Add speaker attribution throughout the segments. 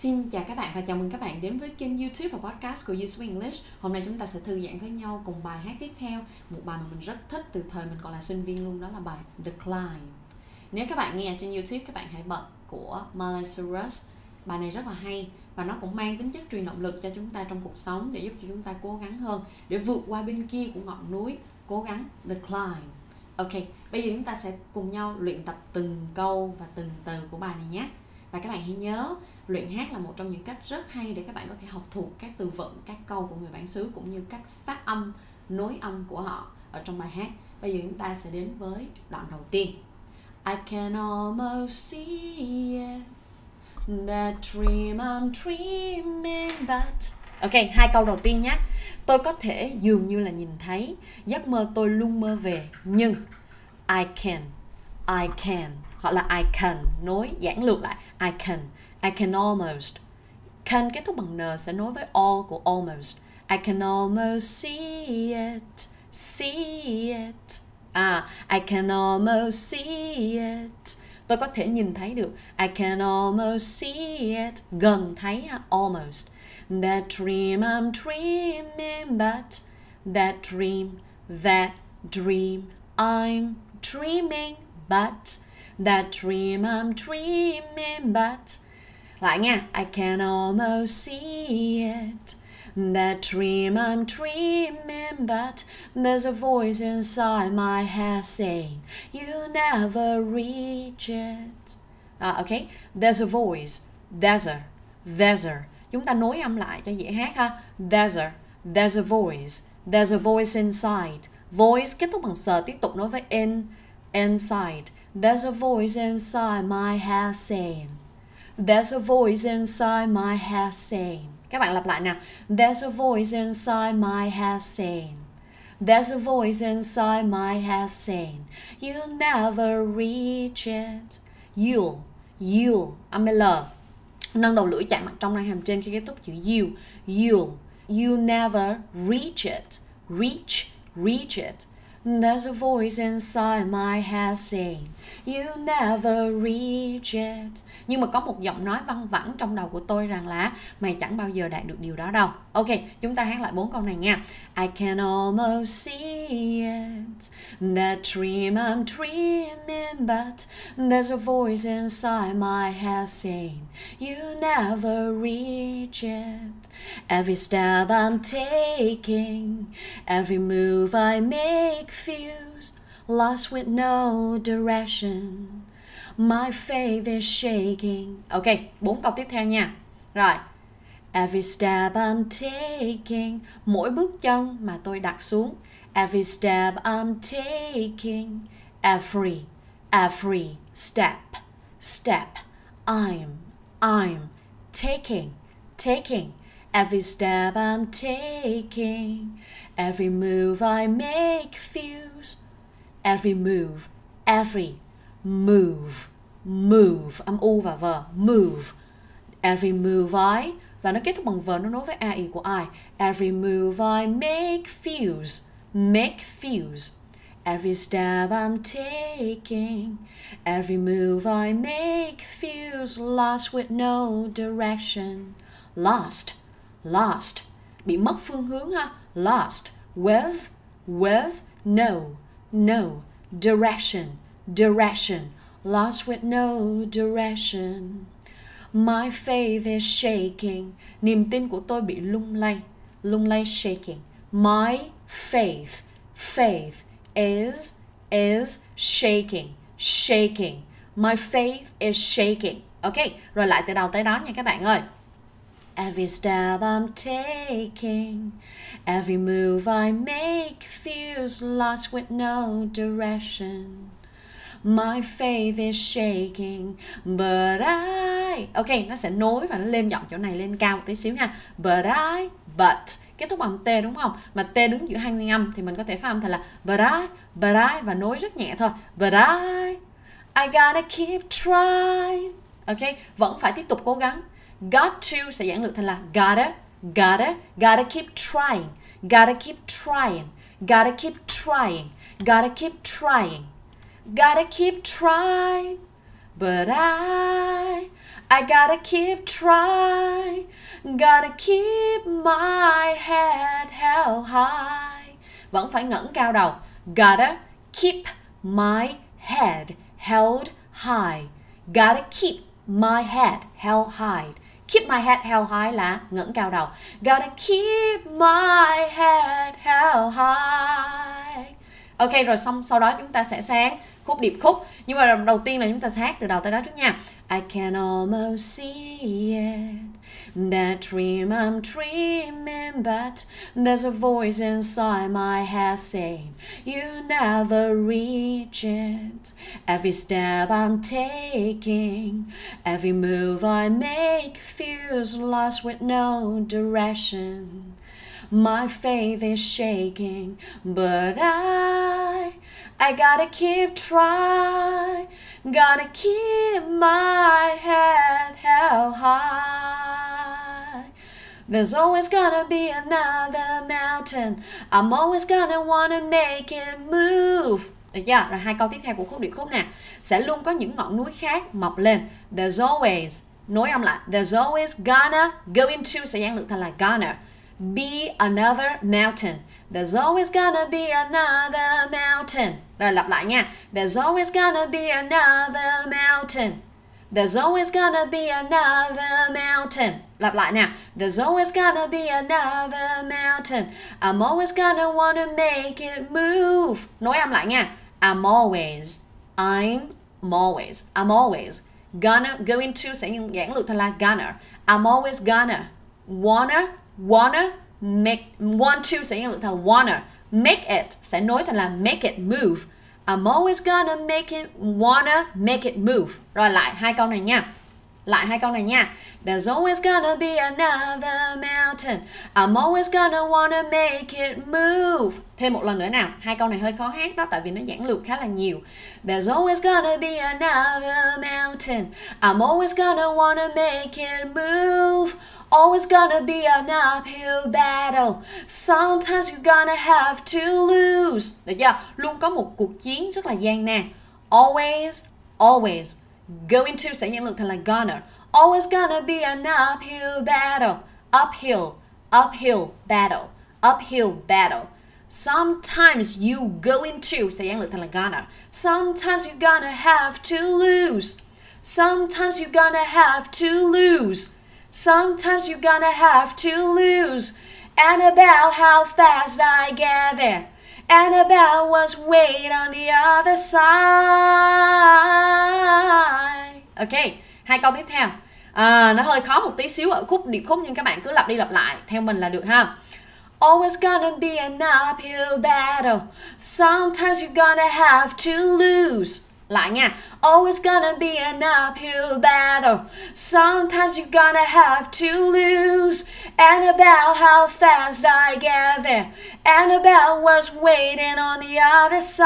Speaker 1: Xin chào các bạn và chào mừng các bạn đến với kênh YouTube và podcast của Useful English. Hôm nay chúng ta sẽ thư giãn với nhau cùng bài hát tiếp theo, một bài mà mình rất thích từ thời mình còn là sinh viên luôn đó là bài The Climb. Nếu các bạn nghe trên YouTube các bạn hãy bật của Miley Cyrus. Bài này rất là hay và nó cũng mang tính chất truyền động lực cho chúng ta trong cuộc sống để giúp cho chúng ta cố gắng hơn để vượt qua bên kia của ngọn núi, cố gắng The Climb. Ok, bây giờ chúng ta sẽ cùng nhau luyện tập từng câu và từng từ của bài này nhé. Và các bạn hãy nhớ luyện hát là một trong những cách rất hay để các bạn có thể học thuộc các từ vựng các câu của người bản xứ cũng như cách phát âm nối âm của họ ở trong bài hát. Bây giờ chúng ta sẽ đến với đoạn đầu tiên. I can almost see it That dream I'm dreaming but Ok, hai câu đầu tiên nhé. Tôi có thể dường như là nhìn thấy Giấc mơ tôi luôn mơ về Nhưng I can I can Hoặc là I can Nối giảng lược lại. I can. I can almost. Can kết thúc bằng n sẽ nối với all của almost. I can almost see it see it. À I can almost see it. Tôi có thể nhìn thấy được. I can almost see it. Gần thấy ha, almost. That dream I'm dreaming, but that dream that dream I'm dreaming, but that dream I'm dreaming, but lại nha. I can almost see it. That dream I'm dreaming But there's a voice inside my head saying You never reach it. À, Ok. There's a voice. There's a. There's a. Chúng ta nối âm lại cho dễ hát ha. There's a. There's a voice. There's a voice inside. Voice kết thúc bằng sờ tiếp tục nối với in. Inside. There's a voice inside my head saying There's a voice inside my head saying. Các bạn lặp lại nào. There's a voice inside my head saying. There's a voice inside my head saying. You'll never reach it. You'll You'll, Âm L. Nâng đầu lưỡi chạm mặt trong răng hàm trên khi kết thúc chữ you. You'll You'll never reach it. Reach Reach it. There's a voice inside my head saying You never reach it. Nhưng mà có một giọng nói văng vẳng trong đầu của tôi rằng là Mày chẳng bao giờ đạt được điều đó đâu. Ok, chúng ta hát lại bốn câu này nha. I can almost see yet. That dream I'm dreaming But there's a voice inside my head saying You never reach it Every step I'm taking Every move I make feels lost with no direction. My faith is shaking. Ok, bốn câu tiếp theo nha. Rồi. Every step I'm taking, mỗi bước chân mà tôi đặt xuống. Every step I'm taking, every, every step, step, I'm, I'm taking, taking. Every step I'm taking, every move I make feels every move, every move, move, I'm và v, move. Every move I và nó kết thúc bằng v nó nối với ai của I. Every move I make feels, make fuse, Every step I'm taking, every move I make feels lost with no direction. Lost, lost, bị mất phương hướng ha. Lost, with, with, no, no, direction, direction, lost with no direction. My faith is shaking, niềm tin của tôi bị lung lay, lung lay shaking. My faith, faith is, is shaking, shaking. My faith is shaking. Ok, rồi lại từ đầu tới đó nha các bạn ơi. Every step I'm taking, every move I make feels lost with no direction. My faith is shaking, but I... Ok, nó sẽ nối và nó lên giọng chỗ này lên cao một tí xíu nha. But I, but kết thúc bằng T đúng không? Mà T đứng giữa hai nguyên âm thì mình có thể phát âm thành là but I, but I và nối rất nhẹ thôi. But I, I gotta keep trying. Ok, vẫn phải tiếp tục cố gắng. Got to sẽ giản lược thành là gotta, gotta, gotta keep trying, gotta keep trying, gotta keep trying, gotta keep trying, gotta keep trying. But I, I gotta keep trying, gotta keep my head held high. Vẫn phải ngẩng cao đầu. Gotta keep my head held high. Gotta keep my head held high. Keep my head held high là ngẩng cao đầu. Gotta keep my head held high. Ok rồi xong sau đó chúng ta sẽ sáng khúc điệp khúc nhưng mà đầu tiên là chúng ta sẽ hát từ đầu tới đó trước nha I can almost see it. That dream I'm dreaming But there's a voice inside my head saying You never reach it. Every step I'm taking Every move I make Feels lost with no direction. My faith is shaking, but I I gotta keep trying, gonna keep my head held high. There's always gonna be another mountain. I'm always gonna wanna make it move. Được chưa? Rồi hai câu tiếp theo của khúc điệp khúc nè. Sẽ luôn có những ngọn núi khác mọc lên. There's always nối âm lại. There's always gonna go into sẽ giảng lượng thành là gonna be another mountain. There's always gonna be another mountain. Rồi lặp lại nha. There's always gonna be another mountain. There's always gonna be another mountain. Lặp lại nè. There's always gonna be another mountain. I'm always gonna wanna make it move. Nói âm lại nha. I'm always. I'm always. I'm always. Gonna going to sẽ giảng lược thành là gonna. I'm always gonna. Wanna wanna make want to sẽ nhân thành wanna. Make it sẽ nối thành là make it move. I'm always gonna make it wanna make it move. Rồi lại hai câu này nha lại hai câu này nha There's always gonna be another mountain I'm always gonna wanna make it move Thêm một lần nữa nào Hai câu này hơi khó hát đó Tại vì nó giảng lược khá là nhiều There's always gonna be another mountain I'm always gonna wanna make it move Always gonna be an uphill battle. Sometimes you're gonna have to lose. Được chưa? Luôn có một cuộc chiến rất là gian nan. Always, always. Going to nhân lực thành là gonna. Always gonna be an uphill battle. Uphill, uphill battle. Uphill battle. Sometimes you go into sẽ giảng lực thành là gonna. Sometimes you're gonna have to lose. Sometimes you're gonna have to lose. Sometimes you're gonna have to lose. And about how fast I get there. Annabelle was waiting on the other side. Ok, hai câu tiếp theo. À, nó hơi khó một tí xíu ở khúc điệp khúc nhưng các bạn cứ lặp đi lặp lại theo mình là được ha. Always gonna be an uphill battle. Sometimes you're gonna have to lose. Lại nha. Always gonna be an uphill battle. Sometimes you're gonna have to lose. And about how fast I get there. And about what's waiting on the other side.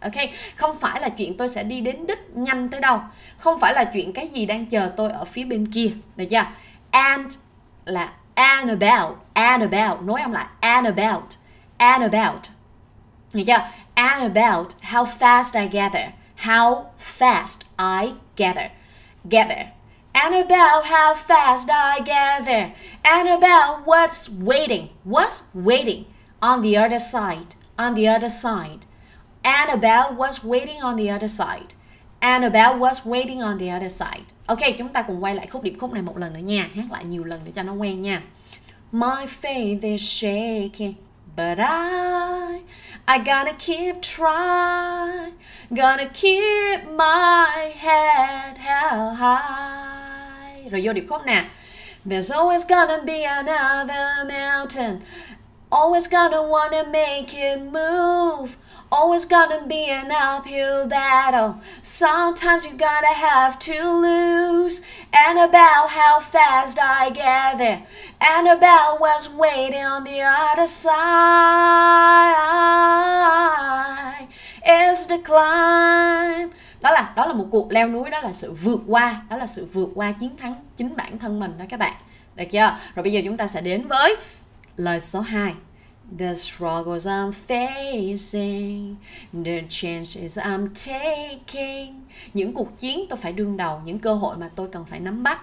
Speaker 1: Ok, không phải là chuyện tôi sẽ đi đến đích nhanh tới đâu. Không phải là chuyện cái gì đang chờ tôi ở phía bên kia. Được chưa? And là and about, and about, nói âm lại and about, and about. Được chưa? And about how fast I gather. How fast I gather. Gather. And about how fast I gather. And about what's waiting. What's waiting on the other side. On the other side. And about what's waiting on the other side. And about what's waiting on the other side. Ok, chúng ta cùng quay lại khúc điệp khúc này một lần nữa nha. Hát lại nhiều lần để cho nó quen nha. My faith is shaking. But I, I gotta keep trying, gonna keep my head held high. Rồi vô điệp khúc nè. There's always gonna be another mountain. Always gonna wanna make it move. Always gonna be an uphill battle. Sometimes you're gonna have to lose. And about how fast I get there. And about what's waiting on the other side. It's the climb. Đó là đó là một cuộc leo núi, đó là sự vượt qua, đó là sự vượt qua chiến thắng chính bản thân mình đó các bạn. Được chưa? Rồi bây giờ chúng ta sẽ đến với lời số 2. The struggles I'm facing, the chances I'm taking. Những cuộc chiến tôi phải đương đầu, những cơ hội mà tôi cần phải nắm bắt.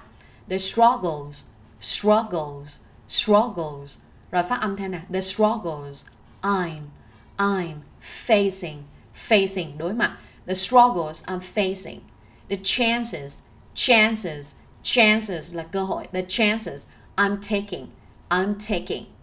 Speaker 1: The struggles, struggles, struggles. Rồi phát âm theo nè. The struggles I'm, I'm facing, facing đối mặt. The struggles I'm facing. The chances, chances, chances là cơ hội. The chances I'm taking, I'm taking.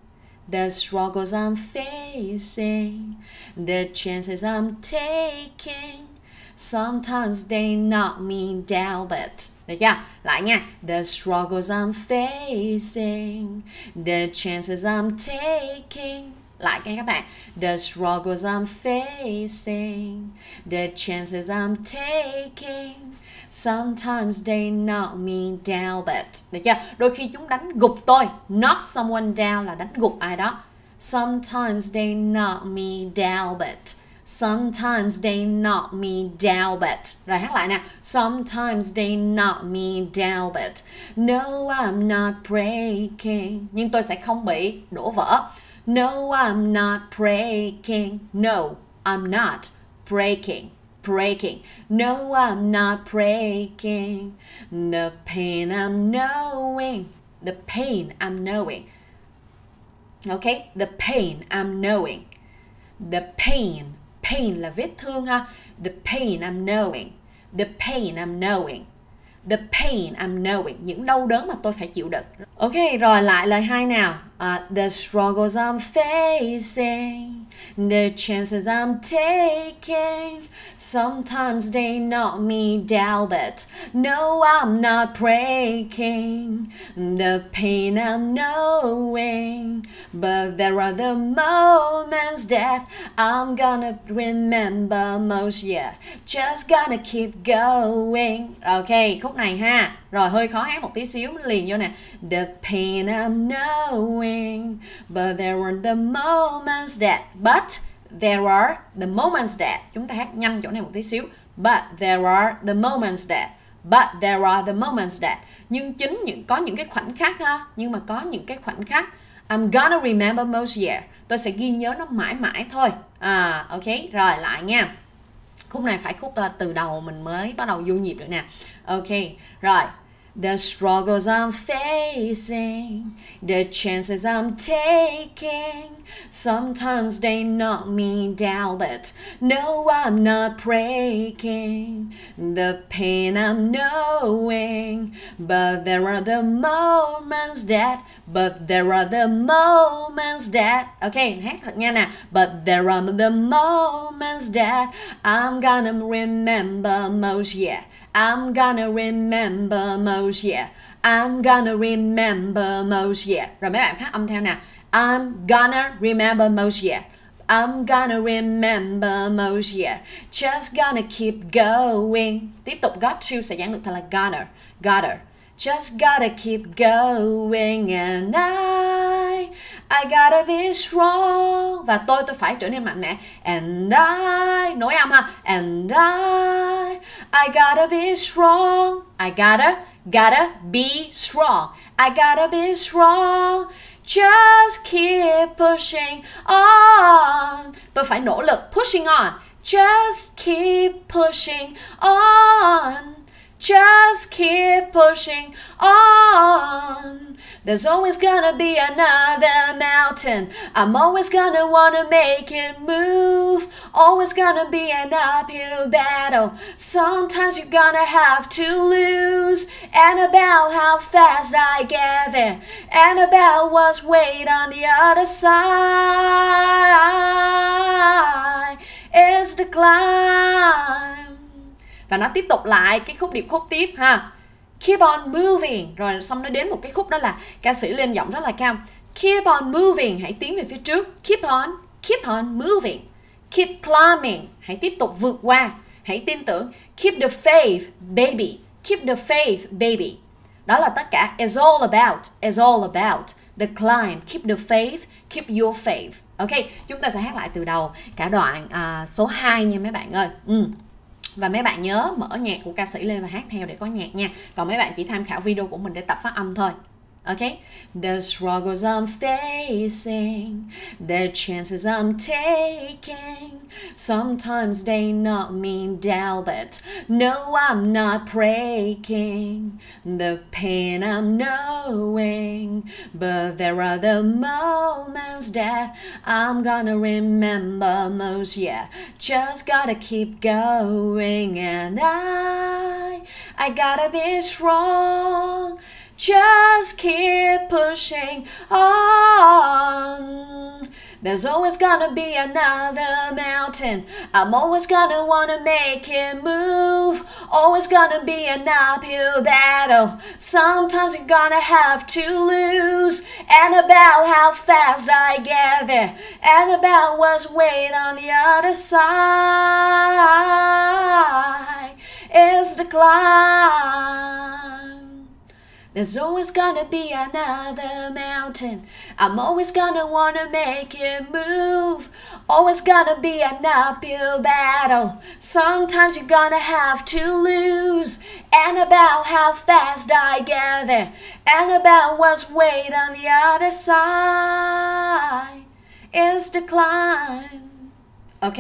Speaker 1: The struggles I'm facing, the chances I'm taking. Sometimes they knock me down, but chưa? Lại nha. The struggles I'm facing, the chances I'm taking. Lại nha các. The struggles I'm facing, the chances I'm taking. Sometimes they knock me down, but, Được chưa? Đôi khi chúng đánh gục tôi. Knock someone down là đánh gục ai đó. Sometimes they knock me down, but, Sometimes they knock me down, but. Rồi hát lại nè. Sometimes they knock me down, but, No, I'm not breaking. Nhưng tôi sẽ không bị đổ vỡ. No, I'm not breaking. No, I'm not breaking breaking. No, I'm not breaking. The pain I'm knowing. The pain I'm knowing. Okay, the pain I'm knowing. The pain, pain là vết thương ha. The pain I'm knowing. The pain I'm knowing. The pain I'm knowing. Những đau đớn mà tôi phải chịu đựng. Ok, rồi lại lời hai nào. Uh, the struggles I'm facing. The chances I'm taking, sometimes they knock me down, but no, I'm not breaking. The pain I'm knowing, but there are the moments that I'm gonna remember most. Yeah, just gonna keep going. Ok, khúc này ha. Rồi hơi khó hát một tí xíu liền vô nè. The pain I'm knowing, but there are the moments that but there are the moments that. Chúng ta hát nhanh chỗ này một tí xíu. But there are the moments that. But there are the moments that. Nhưng chính những, có những cái khoảnh khắc ha nhưng mà có những cái khoảnh khắc, I'm gonna remember most year. Tôi sẽ ghi nhớ nó mãi mãi thôi. À ok, rồi lại nha. Khúc này phải khúc ờ, từ đầu mình mới bắt đầu vô nhịp được nè. Ok, rồi. The struggles I'm facing, the chances I'm taking, sometimes they knock me down, but no, I'm not breaking. The pain I'm knowing, but there are the moments that, but there are the moments that, okay, hát thật but there are the moments that I'm gonna remember most, yeah. I'm gonna remember most yeah. I'm gonna remember most yeah. Rồi mấy bạn phát âm theo nè. I'm gonna remember most yeah. I'm gonna remember most yeah. Just gonna keep going. Tiếp tục got to sẽ giảng được thành là gotta. Gotta. Just gotta keep going and I I gotta be strong. Và tôi tôi phải trở nên mạnh mẽ. And I, nối âm ha. And I I gotta be strong. I gotta gotta be strong. I gotta be strong. Just keep pushing on. Tôi phải nỗ lực pushing on. Just keep pushing on. Just keep pushing on. There's always gonna be another mountain. I'm always gonna wanna make it move. Always gonna be an uphill battle. Sometimes you're gonna have to lose. And about how fast I get there. And about what's wait on the other side. Is the climb. Và nó tiếp tục lại cái khúc điệp khúc tiếp ha. Keep on moving. Rồi xong nó đến một cái khúc đó là ca sĩ lên giọng rất là cao. Keep on moving. Hãy tiến về phía trước. Keep on keep on moving. Keep climbing. Hãy tiếp tục vượt qua. Hãy tin tưởng. Keep the faith baby. Keep the faith baby. Đó là tất cả. Is all about is all about the climb. Keep the faith keep your faith. Ok chúng ta sẽ hát lại từ đầu cả đoạn uh, số 2 nha mấy bạn ơi. Ừ và mấy bạn nhớ mở nhạc của ca sĩ lên và hát theo để có nhạc nha. Còn mấy bạn chỉ tham khảo video của mình để tập phát âm thôi. Okay? The struggles I'm facing, the chances I'm taking, sometimes they knock me down, but no, I'm not breaking. The pain I'm knowing, but there are the moments that I'm gonna remember most. Yeah, just gotta keep going, and I, I gotta be strong. Just keep pushing on. There's always gonna be another mountain. I'm always gonna wanna make it move. Always gonna be an uphill battle. Sometimes you're gonna have to lose. And about how fast I get there. And about what's waiting on the other side is the climb. There's always gonna be another mountain. I'm always gonna wanna make it move. Always gonna be an uphill battle. Sometimes you're gonna have to lose. And about how fast I get there. And about what's waiting on the other side is the climb. Ok,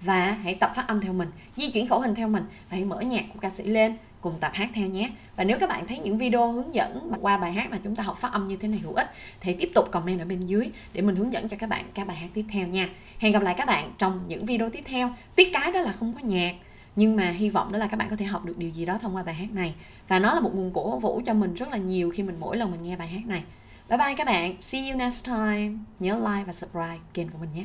Speaker 1: và hãy tập phát âm theo mình, di chuyển khẩu hình theo mình và hãy mở nhạc của ca sĩ lên cùng tập hát theo nhé. Và nếu các bạn thấy những video hướng dẫn qua bài hát mà chúng ta học phát âm như thế này hữu ích, thì tiếp tục comment ở bên dưới để mình hướng dẫn cho các bạn các bài hát tiếp theo nha. Hẹn gặp lại các bạn trong những video tiếp theo. Tiếc cái đó là không có nhạc, nhưng mà hy vọng đó là các bạn có thể học được điều gì đó thông qua bài hát này. Và nó là một nguồn cổ vũ cho mình rất là nhiều khi mình mỗi lần mình nghe bài hát này. Bye bye các bạn. See you next time. Nhớ like và subscribe kênh của mình nhé.